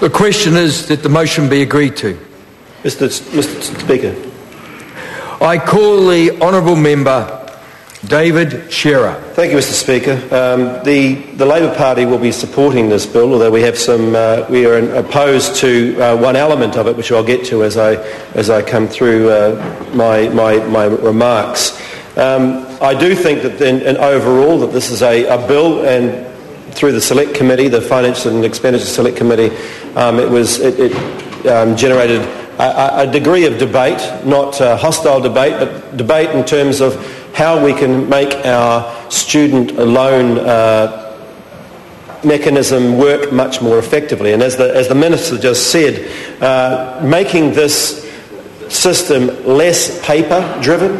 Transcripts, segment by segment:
The question is that the motion be agreed to. Mr. S- Mr. Speaker. I call the honourable member David Shearer. Thank you, Mr. Speaker. Um, the, the Labour Party will be supporting this bill, although we have some, uh, we are opposed to uh, one element of it, which I'll get to as I, as I come through uh, my, my, my remarks. Um, I do think that in, in overall that this is a, a bill and through the Select Committee, the Finance and Expenditure Select Committee, um, it was, it, it um, generated a, a, degree of debate, not hostile debate, but debate in terms of how we can make our student loan uh, mechanism work much more effectively. And as the, as the Minister just said, uh, making this system less paper-driven,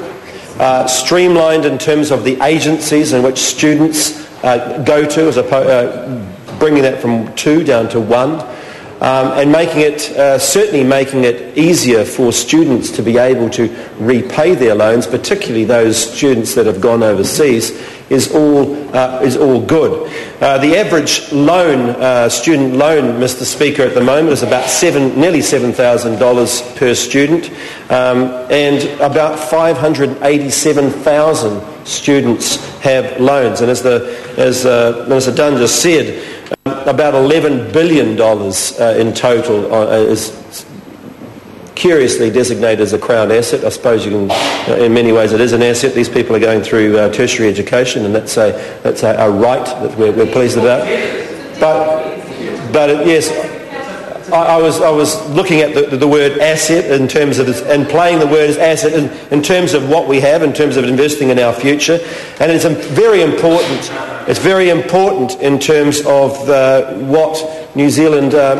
uh, streamlined in terms of the agencies in which students uh, go to, as opposed, uh, bringing that from two down to one, um, and making it, uh, certainly making it easier for students to be able to repay their loans, particularly those students that have gone overseas, is all, uh, is all good. Uh, the average loan, uh, student loan, Mr Speaker, at the moment is about seven, nearly $7,000 per student, um, and about 587,000 students have loans. And as, the, as uh, Minister Dunne just said, about $11 billion uh, in total uh, is curiously designated as a Crown asset. I suppose you can, uh, in many ways it is an asset. These people are going through uh, tertiary education and that's a, that's a, a right that we're, we're, pleased about. But, but yes, I, I, was, I was looking at the, the word asset in terms of this, and playing the word as asset in, in terms of what we have, in terms of investing in our future. And it's a very important it's very important in terms of what New Zealand um,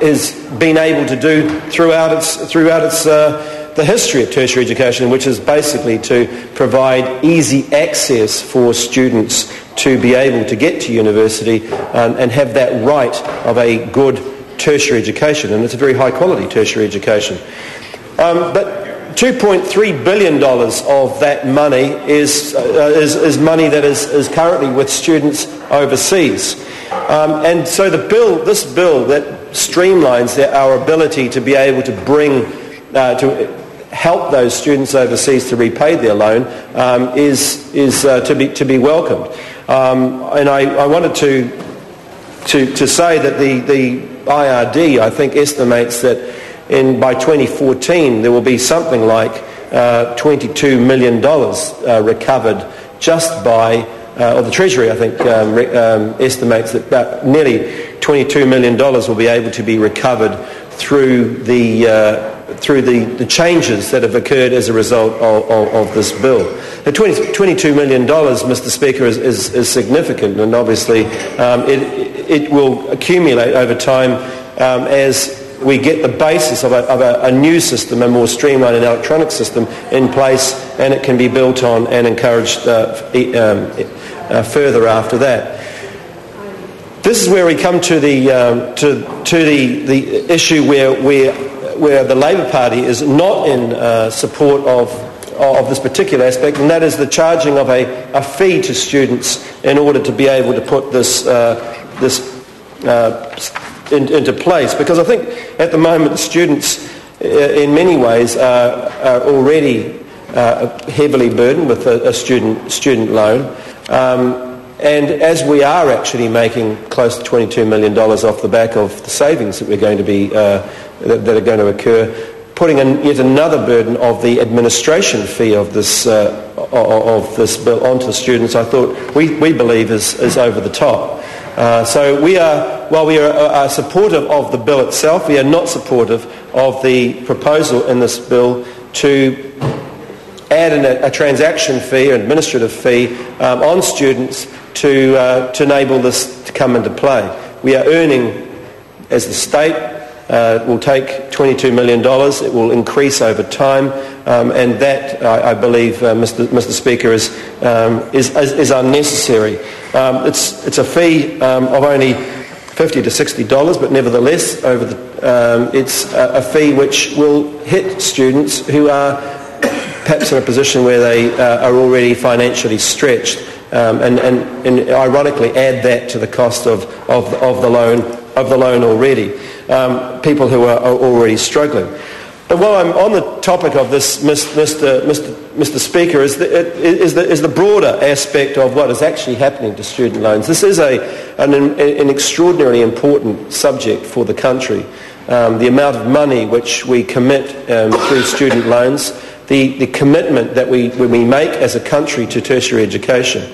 has been able to do throughout its, throughout its uh, the history of tertiary education, which is basically to provide easy access for students to be able to get to university um, and have that right of a good tertiary education. And it's a very high quality tertiary education. Um, but $2.3 billion of that money is, uh, is, is, money that is, is currently with students overseas. Um, and so the bill, this bill that streamlines our ability to be able to bring, uh, to help those students overseas to repay their loan um, is, is uh, to, be, to be welcomed. Um, and I, I wanted to, to, to say that the, the IRD, I think, estimates that in, by 2014 there will be something like uh, $22 million uh, recovered just by, uh, or the Treasury I think um, re- um, estimates that about nearly $22 million will be able to be recovered through the uh, through the, the changes that have occurred as a result of, of, of this bill. The 20, $22 million, Mr Speaker, is, is, is significant and obviously um, it, it will accumulate over time um, as we get the basis of, a, of a, a, new system, a more streamlined and electronic system in place, and it can be built on and encouraged uh, um, uh, further after that. This is where we come to the, um, to, to the, the issue where, where, where the Labour Party is not in uh, support of, of this particular aspect, and that is the charging of a, a fee to students in order to be able to put this, uh, this uh, in, into place because I think at the moment students uh, in many ways are, are already uh, heavily burdened with a, a, student, student loan. Um, and as we are actually making close to $22 million off the back of the savings that we're going to be, uh, that, that, are going to occur, putting in yet another burden of the administration fee of this, uh, of this bill onto the students, I thought we, we believe is, is over the top. Uh, so we are, while we are, uh, are, supportive of the bill itself, we are not supportive of the proposal in this bill to add an, a, transaction fee, an administrative fee, um, on students to, uh, to enable this to come into play. We are earning, as the state, uh, will take $22 million. It will increase over time. Um, and that, I, I believe, uh, Mr, Mr. Speaker, is, um, is, is, unnecessary. Um, it's, it's a fee um, of only 50 to $60, but nevertheless, over the, um, it's a, a, fee which will hit students who are perhaps in a position where they uh, are already financially stretched. Um, and, and, and, ironically add that to the cost of, of, of the loan of the loan already, um, people who are, are already struggling. But while I'm on the topic of this, Mr. Mr. Mr. Speaker, is the, is, the, is the broader aspect of what is actually happening to student loans. This is a, an, an extraordinarily important subject for the country. Um, the amount of money which we commit um, through student loans, the, the commitment that we, we make as a country to tertiary education.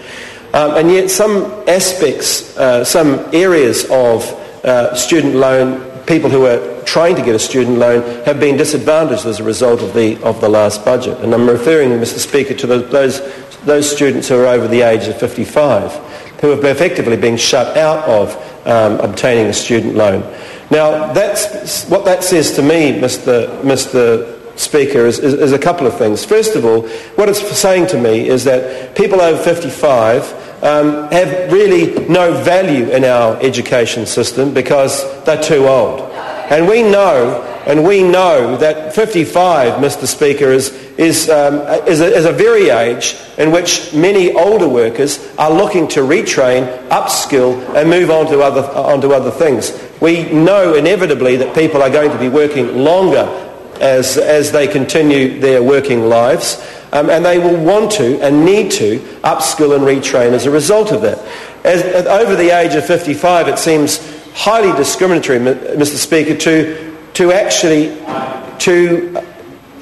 Um, and yet some aspects, uh, some areas of uh, student loan people who are trying to get a student loan have been disadvantaged as a result of the, of the last budget. And I'm referring, Mr Speaker, to those, those students who are over the age of 55 who have effectively been shut out of um, obtaining a student loan. Now, that's, what that says to me, Mr, Mr Speaker, is, is, is a couple of things. First of all, what it's saying to me is that people over 55 um, have really no value in our education system because they're too old. And we know, and we know that 55, Mr Speaker, is, is, um, is, a, is a very age in which many older workers are looking to retrain, upskill and move on to other, on to other things. We know inevitably that people are going to be working longer as, as they continue their working lives um, and they will want to and need to upskill and retrain as a result of that. As, over the age of 55, it seems highly discriminatory, Mr. Speaker, to, to actually to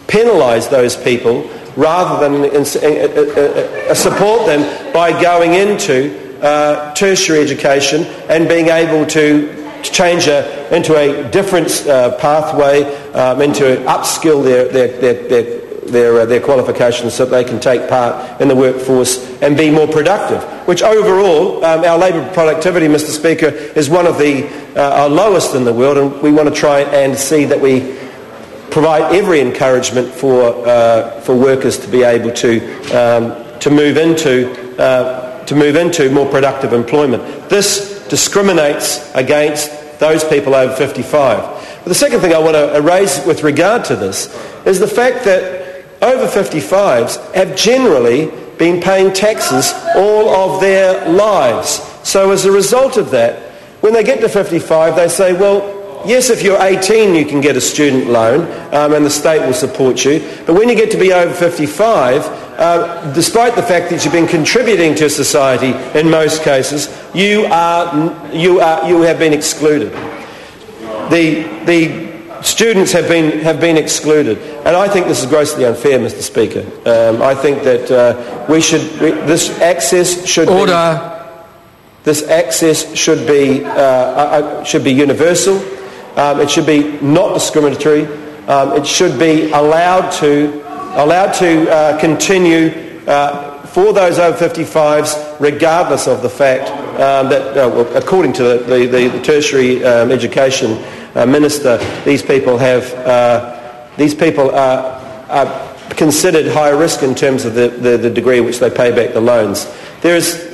penalise those people rather than in, uh, uh, support them by going into uh, tertiary education and being able to change a, into a different uh, pathway, um, into upskill their, their, their, their their, uh, their qualifications so that they can take part in the workforce and be more productive, which overall, um, our labour productivity, Mr Speaker, is one of the uh, lowest in the world and we want to try and see that we provide every encouragement for, uh, for workers to be able to, um, to, move into, uh, to move into more productive employment. This discriminates against those people over 55. But the second thing I want to raise with regard to this is the fact that over 55s have generally been paying taxes all of their lives. So as a result of that, when they get to 55, they say, well, yes, if you're 18, you can get a student loan um, and the state will support you. But when you get to be over 55, uh, despite the fact that you've been contributing to society in most cases, you, are, you, are, you have been excluded. The, the students have been, have been excluded. And I think this is grossly unfair, Mr Speaker. Um, I think that uh, we should, this access should Order. Be, this access should be, uh, uh, should be universal. Um, it should be not discriminatory. Um, it should be allowed to, allowed to uh, continue uh, for those over 55s, regardless of the fact um, that, uh, well, according to the, the, the tertiary um, education uh, minister, these people have uh, these people are, are, considered high risk in terms of the, the, the, degree which they pay back the loans. There is,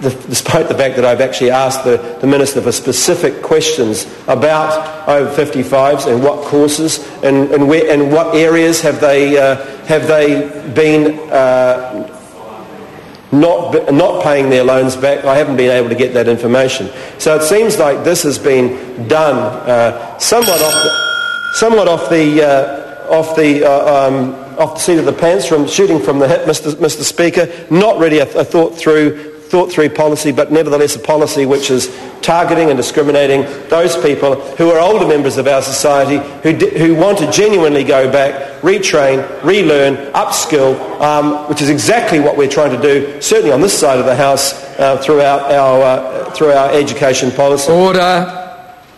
the, despite the fact that I've actually asked the, the minister for specific questions about over 55s and what courses and, and, where, and what areas have they, uh, have they been uh, not, not paying their loans back. I haven't been able to get that information. So it seems like this has been done uh, somewhat off the, somewhat off the, uh, off, the, uh, um, off the seat of the pants, from shooting from the hip, Mr. Mr. Speaker. Not really a, a thought through thought through policy, but nevertheless a policy which is targeting and discriminating those people who are older members of our society who, who want to genuinely go back, retrain, relearn, upskill, um, which is exactly what we're trying to do, certainly on this side of the House, uh, throughout, our, uh, through our education policy. Order.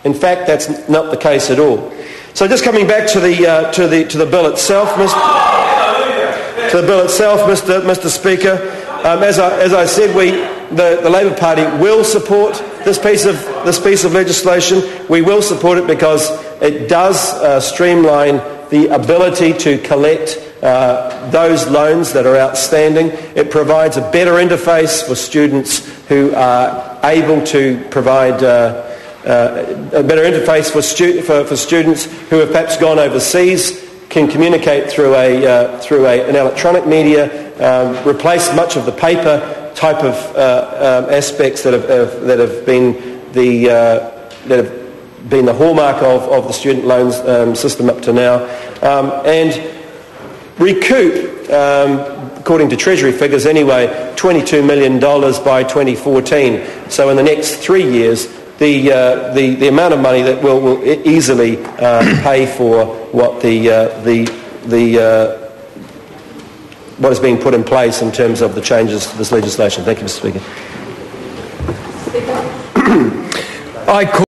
In fact, that's not the case at all. So just coming back to the, uh, to the, to the bill itself, Mr. to the bill itself, Mr. Mr. Speaker, um, as, I, as I said, we, the, the Labour Party will support this piece, of, this piece of legislation. We will support it because it does uh, streamline the ability to collect uh, those loans that are outstanding. It provides a better interface for students who are able to provide uh, uh, a better interface for, stu- for, for, students who have perhaps gone overseas, can communicate through, a, uh, through a, an electronic media um, replaced much of the paper type of uh, um, aspects that have, have, that have been the uh, that have been the hallmark of, of the student loans um, system up to now, um, and recoup, um, according to Treasury figures anyway, $22 million by 2014. So in the next three years, the, uh, the, the amount of money that will, will easily uh, pay for what the, uh, the, the uh, what is being put in place in terms of the changes to this legislation. Thank you, Mr Speaker. I